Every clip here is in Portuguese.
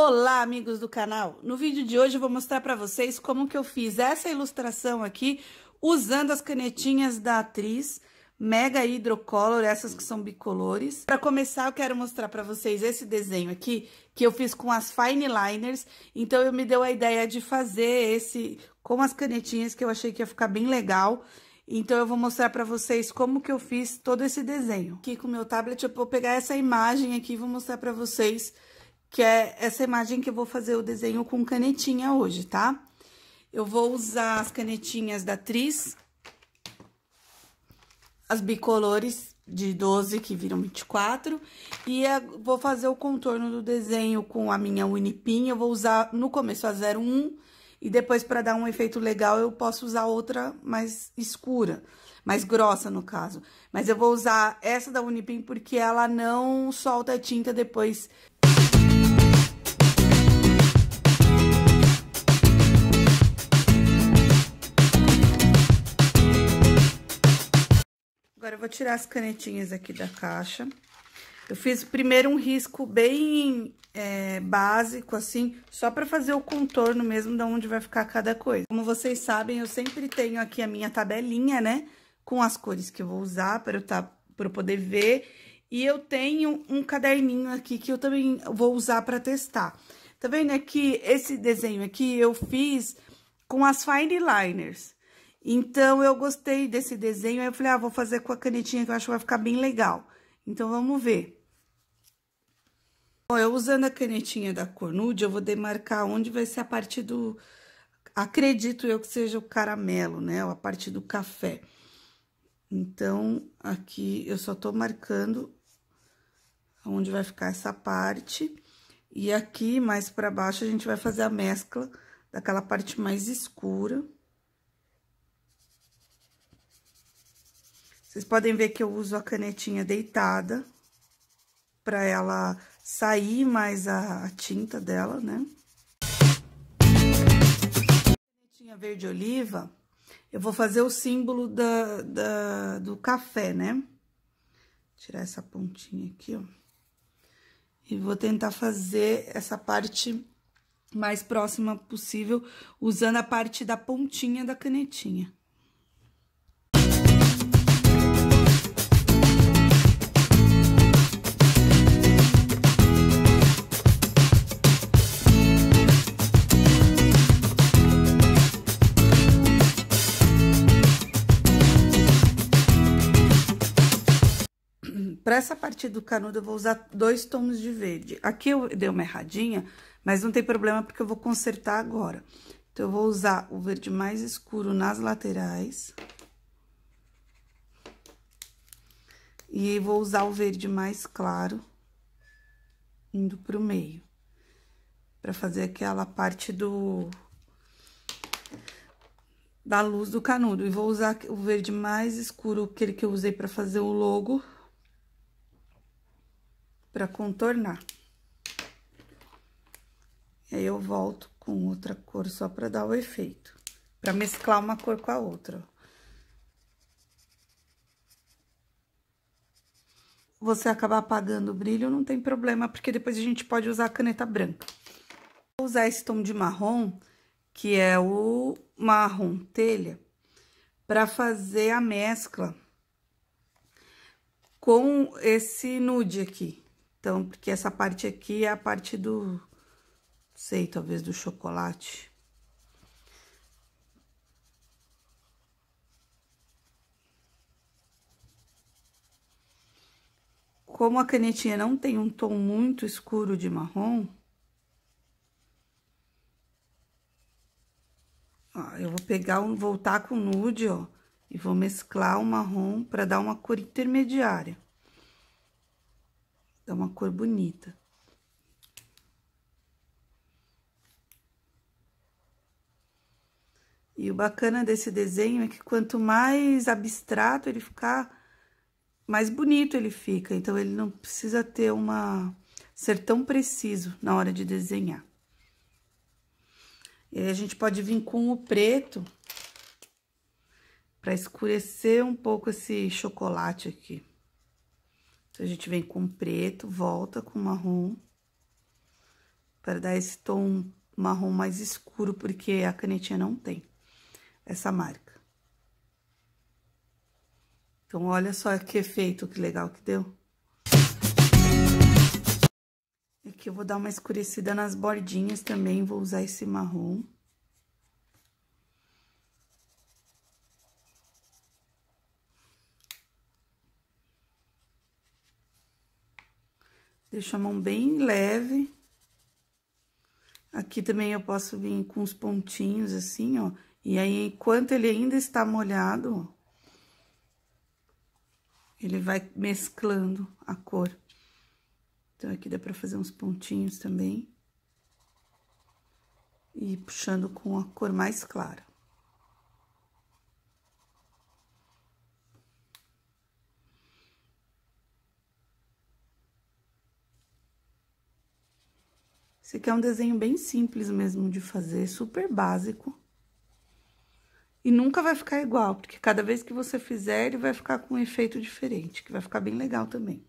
Olá, amigos do canal! No vídeo de hoje eu vou mostrar para vocês como que eu fiz essa ilustração aqui usando as canetinhas da atriz Mega Hydrocolor, essas que são bicolores. Para começar, eu quero mostrar para vocês esse desenho aqui, que eu fiz com as Fine Liners. Então, eu me deu a ideia de fazer esse com as canetinhas, que eu achei que ia ficar bem legal. Então, eu vou mostrar para vocês como que eu fiz todo esse desenho. Aqui com o meu tablet, eu vou pegar essa imagem aqui e vou mostrar para vocês que é essa imagem que eu vou fazer o desenho com canetinha hoje, tá? Eu vou usar as canetinhas da Tris, as bicolores de 12 que viram 24, e vou fazer o contorno do desenho com a minha Unipin, eu vou usar no começo a 01, e depois para dar um efeito legal eu posso usar outra mais escura, mais grossa no caso. Mas eu vou usar essa da Unipin porque ela não solta tinta depois eu vou tirar as canetinhas aqui da caixa. Eu fiz primeiro um risco bem é, básico, assim, só pra fazer o contorno mesmo de onde vai ficar cada coisa. Como vocês sabem, eu sempre tenho aqui a minha tabelinha, né? Com as cores que eu vou usar para eu, tá, pra eu poder ver. E eu tenho um caderninho aqui que eu também vou usar pra testar. Tá vendo aqui, esse desenho aqui eu fiz com as fine liners. Então, eu gostei desse desenho, aí eu falei, ah, vou fazer com a canetinha que eu acho que vai ficar bem legal. Então, vamos ver. Ó, eu usando a canetinha da cor nude, eu vou demarcar onde vai ser a parte do... Acredito eu que seja o caramelo, né? A parte do café. Então, aqui eu só tô marcando onde vai ficar essa parte. E aqui, mais pra baixo, a gente vai fazer a mescla daquela parte mais escura. Vocês podem ver que eu uso a canetinha deitada para ela sair mais a, a, tinta dela, né? Canetinha verde oliva, eu vou fazer o símbolo da, da, do café, né? Tirar essa pontinha aqui, ó. E vou tentar fazer essa parte mais próxima possível, usando a parte da pontinha da canetinha. Para essa parte do canudo, eu vou usar dois tons de verde. Aqui eu dei uma erradinha, mas não tem problema, porque eu vou consertar agora. Então, eu vou usar o verde mais escuro nas laterais. E vou usar o verde mais claro, indo pro meio. Pra fazer aquela parte do... Da luz do canudo. E vou usar o verde mais escuro, aquele que eu usei pra fazer o logo para contornar. E aí, eu volto com outra cor só para dar o efeito. Para mesclar uma cor com a outra. Você acabar apagando o brilho, não tem problema, porque depois a gente pode usar a caneta branca. Vou usar esse tom de marrom, que é o marrom telha, para fazer a mescla com esse nude aqui. Então, porque essa parte aqui é a parte do, sei, talvez do chocolate. Como a canetinha não tem um tom muito escuro de marrom, ó, eu vou pegar, um, voltar com nude, ó, e vou mesclar o marrom para dar uma cor intermediária. Dá uma cor bonita. E o bacana desse desenho é que quanto mais abstrato ele ficar, mais bonito ele fica. Então, ele não precisa ter uma... ser tão preciso na hora de desenhar. E aí, a gente pode vir com o preto para escurecer um pouco esse chocolate aqui. Então, a gente vem com preto, volta com marrom. para dar esse tom marrom mais escuro, porque a canetinha não tem essa marca. Então, olha só que efeito, que legal que deu. Aqui eu vou dar uma escurecida nas bordinhas também, vou usar esse marrom. Deixo a mão bem leve. Aqui também eu posso vir com os pontinhos assim, ó. E aí, enquanto ele ainda está molhado, ó, ele vai mesclando a cor. Então, aqui dá pra fazer uns pontinhos também. E puxando com a cor mais clara. Esse aqui é um desenho bem simples mesmo de fazer, super básico. E nunca vai ficar igual, porque cada vez que você fizer, ele vai ficar com um efeito diferente, que vai ficar bem legal também.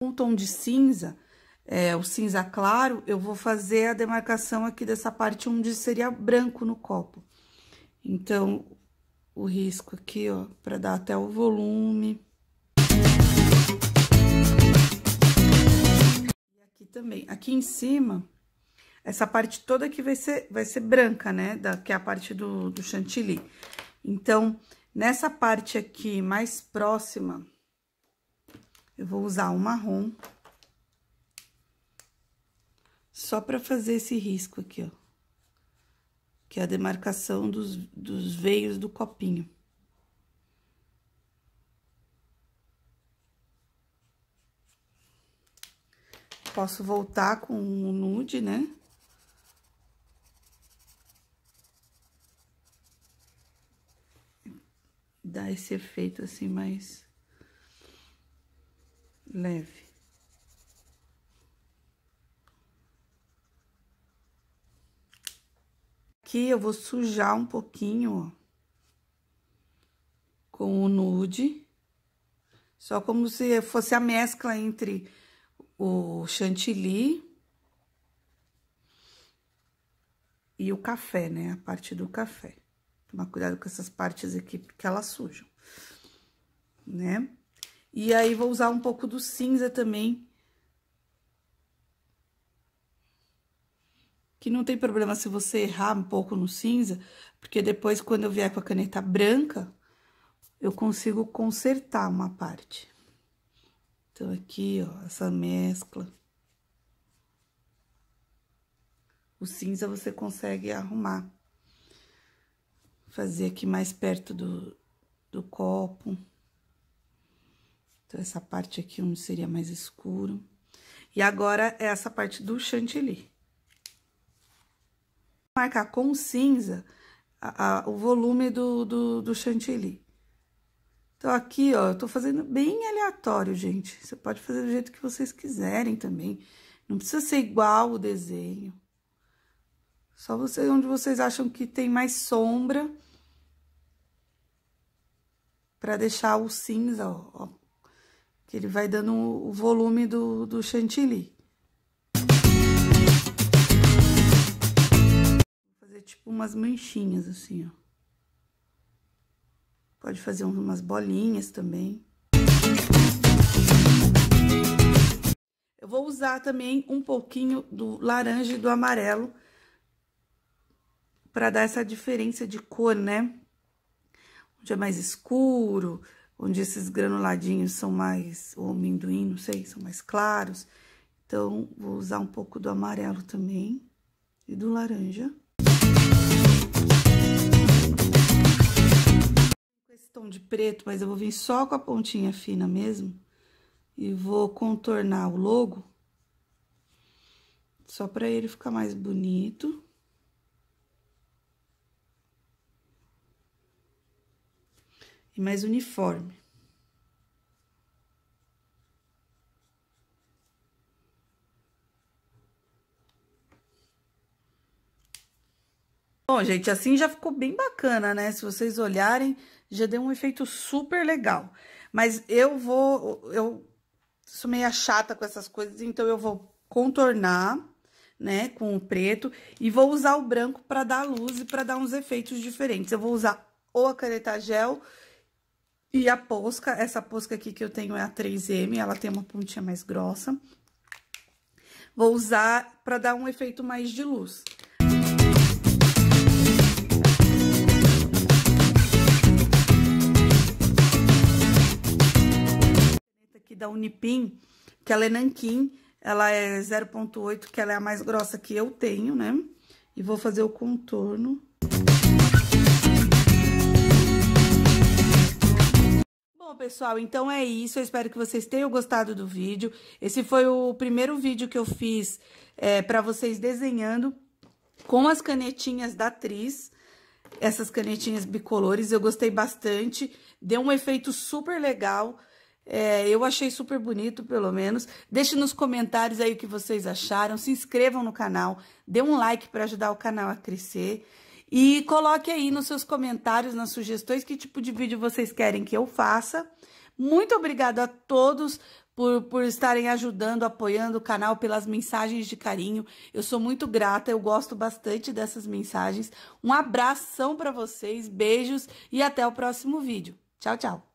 Um tom de cinza, é, o cinza claro, eu vou fazer a demarcação aqui dessa parte onde seria branco no copo. Então, o risco aqui, ó, pra dar até o volume. Também. Aqui em cima, essa parte toda aqui vai ser, vai ser branca, né? Da, que é a parte do, do chantilly. Então, nessa parte aqui mais próxima, eu vou usar o marrom. Só pra fazer esse risco aqui, ó. Que é a demarcação dos, dos veios do copinho. Posso voltar com o nude, né? Dar esse efeito assim mais leve. Aqui eu vou sujar um pouquinho, ó, com o nude, só como se fosse a mescla entre o chantilly e o café, né? A parte do café. Tomar cuidado com essas partes aqui, porque elas sujam, né? E aí, vou usar um pouco do cinza também. Que não tem problema se você errar um pouco no cinza, porque depois, quando eu vier com a caneta branca, eu consigo consertar uma parte. Então, aqui, ó, essa mescla. O cinza você consegue arrumar. Fazer aqui mais perto do, do copo. Então, essa parte aqui onde seria mais escuro. E agora, é essa parte do chantilly. Marcar com cinza a, a, o volume do, do, do chantilly. Então, aqui, ó, eu tô fazendo bem aleatório, gente. Você pode fazer do jeito que vocês quiserem também. Não precisa ser igual o desenho. Só você, onde vocês acham que tem mais sombra. Pra deixar o cinza, ó, ó que ele vai dando o volume do, do chantilly. Vou fazer tipo umas manchinhas assim, ó. Pode fazer umas bolinhas também. Eu vou usar também um pouquinho do laranja e do amarelo para dar essa diferença de cor, né? Onde é mais escuro, onde esses granuladinhos são mais, o amendoim, não sei, são mais claros. Então, vou usar um pouco do amarelo também e do laranja. Esse tom de preto, mas eu vou vir só com a pontinha fina mesmo. E vou contornar o logo. Só para ele ficar mais bonito. e mais uniforme. Bom, gente, assim já ficou bem bacana, né? Se vocês olharem, já deu um efeito super legal. Mas eu vou... Eu sou meio chata com essas coisas, então eu vou contornar, né, com o preto. E vou usar o branco para dar luz e para dar uns efeitos diferentes. Eu vou usar ou a caneta gel e a posca. Essa posca aqui que eu tenho é a 3M, ela tem uma pontinha mais grossa. Vou usar para dar um efeito mais de luz. Da Unipim, que ela é nanquim, ela é 0.8, que ela é a mais grossa que eu tenho, né? E vou fazer o contorno. Bom, pessoal, então é isso. Eu espero que vocês tenham gostado do vídeo. Esse foi o primeiro vídeo que eu fiz é, para vocês desenhando com as canetinhas da Tris. Essas canetinhas bicolores, eu gostei bastante. Deu um efeito super legal. É, eu achei super bonito, pelo menos. Deixe nos comentários aí o que vocês acharam. Se inscrevam no canal. Dê um like para ajudar o canal a crescer. E coloque aí nos seus comentários, nas sugestões, que tipo de vídeo vocês querem que eu faça. Muito obrigada a todos por, por estarem ajudando, apoiando o canal, pelas mensagens de carinho. Eu sou muito grata, eu gosto bastante dessas mensagens. Um abração para vocês, beijos e até o próximo vídeo. Tchau, tchau!